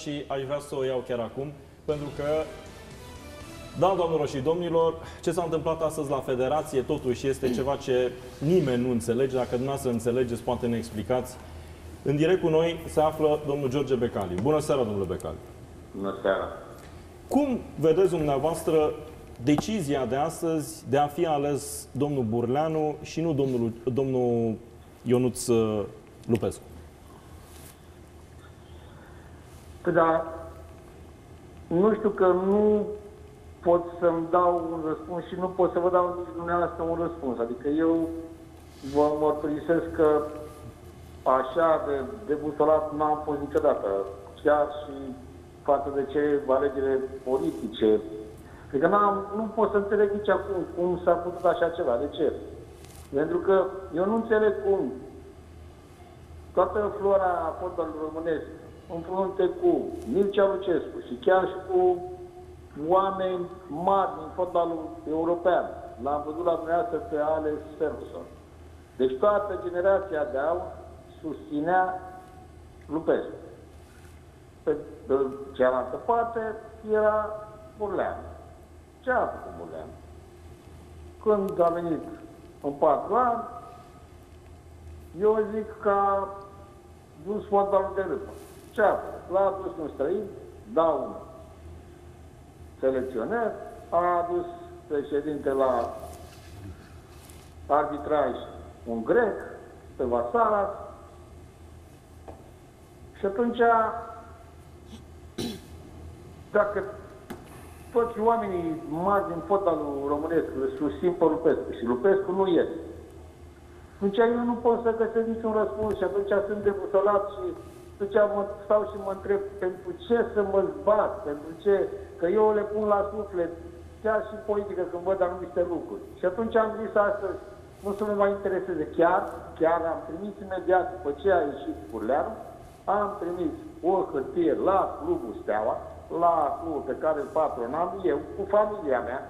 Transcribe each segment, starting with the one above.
și aș vrea să o iau chiar acum, pentru că, da, doamnelor și domnilor, ce s-a întâmplat astăzi la Federație totuși este ceva ce nimeni nu înțelege. Dacă dumneavoastră înțelegeți, poate ne explicați. În direct cu noi se află domnul George Becali. Bună seara, domnule Becali. Bună seara. Cum vedeți dumneavoastră decizia de astăzi de a fi ales domnul Burleanu și nu domnul, domnul Ionuț uh, Lupescu? Păi da, nu știu că nu pot să-mi dau un răspuns și nu pot să vă dau nici dumneavoastră un răspuns. Adică eu vă mărturisesc că așa de debusolat n-am fost niciodată. Chiar și față de ce alegere politice. Adică n-am, nu pot să înțeleg nici acum cum s-a putut așa ceva. De ce? Pentru că eu nu înțeleg cum toată flora fotbalului românesc în frunte cu Mircea Lucescu și chiar și cu oameni mari din fotbalul european. L-am văzut la dumneavoastră pe Alex Ferguson. Deci toată generația de aur susținea Lupescu. Pe de cealaltă parte era Burleanu. Ce a făcut Burleanu? Când a venit în patru ani, eu zic că a dus fotbalul de râpă. Ce a făcut? L-a adus un străin, da un selecționer, a adus președinte la arbitraj un grec, pe Vasaras, și atunci, dacă toți oamenii mari din fotbalul românesc îl susțin pe Lupescu și Lupescu nu este, atunci eu nu pot să găsesc niciun răspuns și atunci sunt debusolat și atunci mă stau și mă întreb pentru ce să mă zbat, pentru ce, că eu le pun la suflet, chiar și politică când văd anumite lucruri. Și atunci am zis astăzi, nu să mă mai intereseze. Chiar, chiar am trimis imediat, după ce a ieșit Curleanu, am trimis o hârtie la Clubul Steaua, la clubul pe care îl patronam eu, cu familia mea,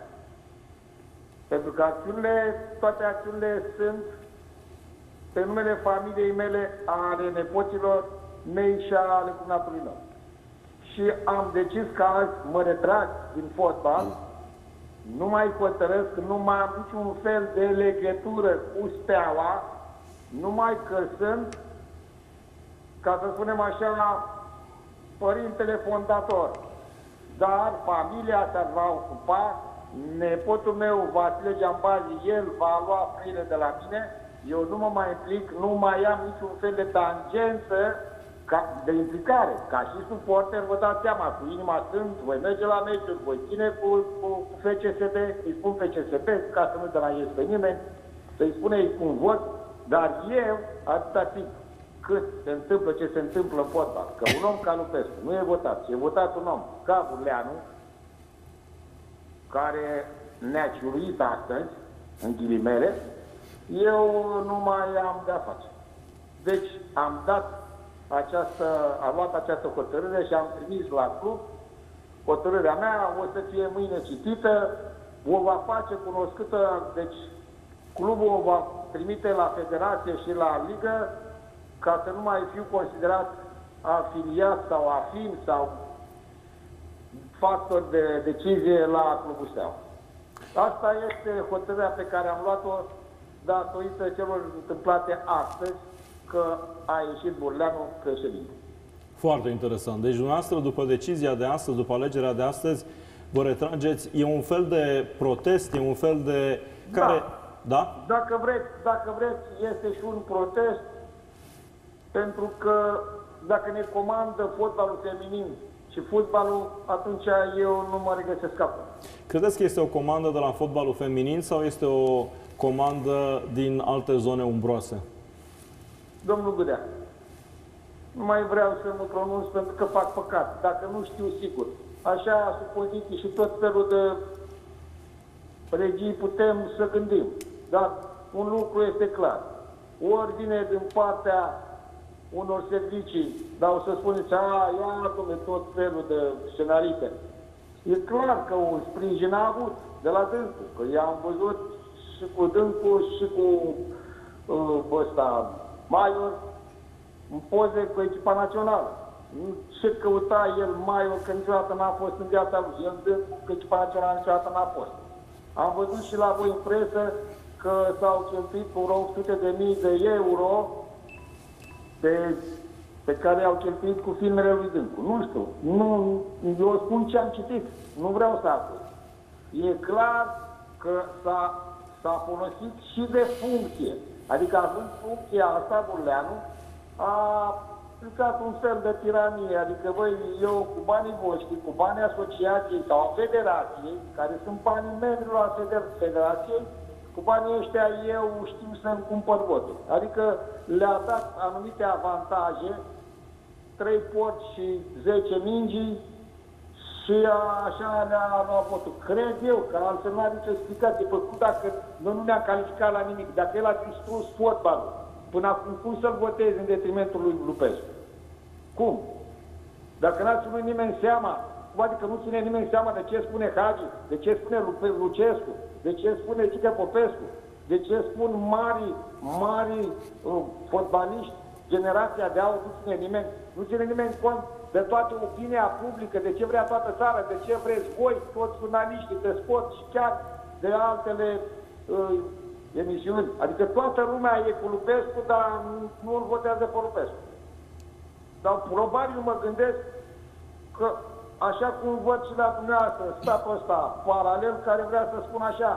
pentru că acțiunile, toate acțiunile sunt pe numele familiei mele, ale nepoților mei și ale cumnatului meu. Și am decis că azi mă retrag din fotbal, nu mai hotărăsc, nu mai am niciun fel de legătură cu steaua, numai că sunt, ca să spunem așa, părintele fondator. Dar familia se va ocupa, nepotul meu, Vasile Giambazi, el va lua frâile de la mine, eu nu mă mai implic, nu mai am niciun fel de tangență ca, de implicare. Ca și suporter, vă dați seama, cu inima sunt, voi merge la meciuri, voi ține cu, cu, cu FCSB, îi spun FCSB, ca să nu deranjez pe nimeni, să-i spune ei cum vot, dar eu, atâta timp cât se întâmplă ce se întâmplă în fotbal, că un om ca Lupescu nu e votat, e votat un om ca Burleanu, care ne-a ciuruit astăzi, în ghilimele, eu nu mai am de-a face. Deci am dat această, am luat această hotărâre și am trimis la club. Hotărârea mea o să fie mâine citită, o va face cunoscută, deci clubul o va trimite la federație și la ligă ca să nu mai fiu considerat afiliat sau afin sau factor de decizie la clubul Steaua. Asta este hotărârea pe care am luat-o datorită celor întâmplate astăzi, că a ieșit Burleanu președinte. Foarte interesant. Deci, dumneavoastră, după decizia de astăzi, după alegerea de astăzi, vă retrageți, e un fel de protest, e un fel de... Care... Da. Da? Dacă vreți, dacă vreți, este și un protest, pentru că dacă ne comandă fotbalul feminin și fotbalul, atunci eu nu mă regăsesc acolo. Credeți că este o comandă de la fotbalul feminin sau este o comandă din alte zone umbroase? Domnul Gudea, nu mai vreau să mă pronunț pentru că fac păcat, dacă nu știu sigur. Așa, supoziții și tot felul de regii putem să gândim. Dar un lucru este clar. Ori vine din partea unor servicii, dar o să spuneți, a, iată tot felul de scenarite. E clar că un sprijin a avut de la dânsul, că i-am văzut și cu dânsul și cu uh, ăsta, Maior, în poze cu echipa națională. ce căuta el mai că niciodată n-a fost în viața lui. El dând cu echipa națională niciodată n-a fost. Am văzut și la voi în presă că s-au cheltuit vreo 800 de mii de euro pe, pe care au cheltuit cu filmele lui Dâncu. Nu știu, nu, eu spun ce am citit, nu vreau să aflu. E clar că s-a, s-a folosit și de funcție. Adică având funcția asta, Burleanu, a aplicat un fel de tiranie, adică voi, eu cu banii voștri, cu banii asociației sau a federației, care sunt banii membrilor a feder- federației, cu banii ăștia eu știu să-mi cumpăr votul. Adică le-a dat anumite avantaje, 3 porți și 10 mingi, și așa ne-a luat votul. Cred eu că altfel nu are nicio explicație. Păi cum dacă noi nu ne-am calificat la nimic, dacă el a distrus fotbalul, până acum cum să-l voteze în detrimentul lui Lupescu? Cum? Dacă n-a ținut nimeni seama, cum adică nu ține nimeni seama de ce spune Hagi, de ce spune Lupe- Lucescu, de ce spune Gică Popescu, de ce spun mari, mari uh, fotbaliști, generația de aur, nu ține nimeni, nu ține nimeni cont de toată opinia publică, de ce vrea toată țara, de ce vreți voi, toți jurnaliștii de sport și chiar de altele uh, emisiuni. Adică toată lumea e cu Lupescu, dar nu- nu îl votează pe Lupescu. Dar probabil mă gândesc că așa cum văd și la dumneavoastră, statul ăsta paralel care vrea să spun așa,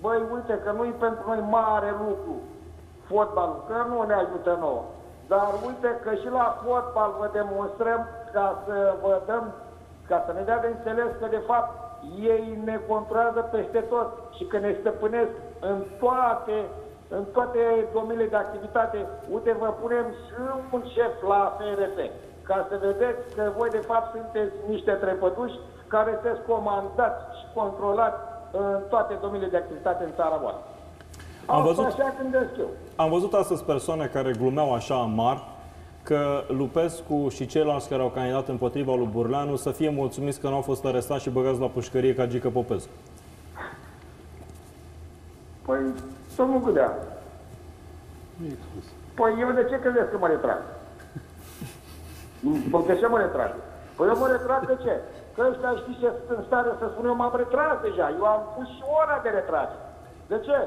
băi, uite că nu e pentru noi mare lucru fotbalul, că nu ne ajută nouă. Dar uite că și la fotbal vă demonstrăm ca să vă dăm, ca să ne dea de înțeles că de fapt ei ne controlează peste tot și că ne stăpânesc în toate în toate domeniile de activitate, uite, vă punem și un șef la FRF, ca să vedeți că voi, de fapt, sunteți niște trepăduși care sunteți comandați și controlați în toate domeniile de activitate în țara voastră. Am Asta văzut- așa gândesc eu. Am văzut astăzi persoane care glumeau așa amar că Lupescu și ceilalți care au candidat împotriva lui Burleanu să fie mulțumiți că nu au fost arestați și băgați la pușcărie ca Gică Popescu. Păi, domnul Gudea, păi eu de ce credeți că mă retrag? Păi de ce mă retrag? Păi eu mă retrag de ce? Că ăștia știți ce sunt în stare să spun eu m-am retras deja. Eu am pus și ora de retrage. De ce?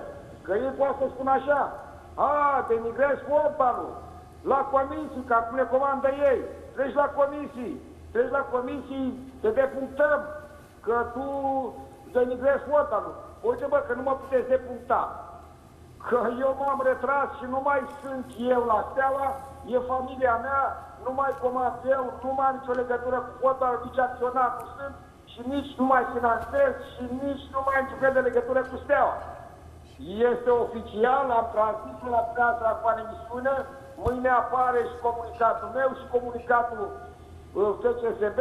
Că ei poate să spun așa. A, denigrezi fotbalul. La comisii, că acum ne comandă ei. Treci la comisii. Treci la comisii, te depunctăm. Că tu denigrezi fotbalul. Uite bă, că nu mă puteți depuncta. Că eu m-am retras și nu mai sunt eu la steaua, e familia mea, nu mai comand eu, nu mai am nicio legătură cu fotbal, nici acționar nu sunt și nici nu mai finanțez și nici nu mai am niciun fel de legătură cu steaua. Este oficial, am transmis la piața cu emisiune, mâine apare și comunicatul meu și comunicatul uh, FCSB,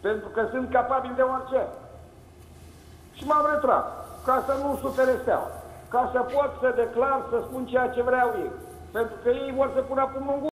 pentru că sunt capabil de orice. Și m-am retras, ca să nu sufere steaua, ca să pot să declar, să spun ceea ce vreau ei. Pentru că ei vor să pună pumnul în gură.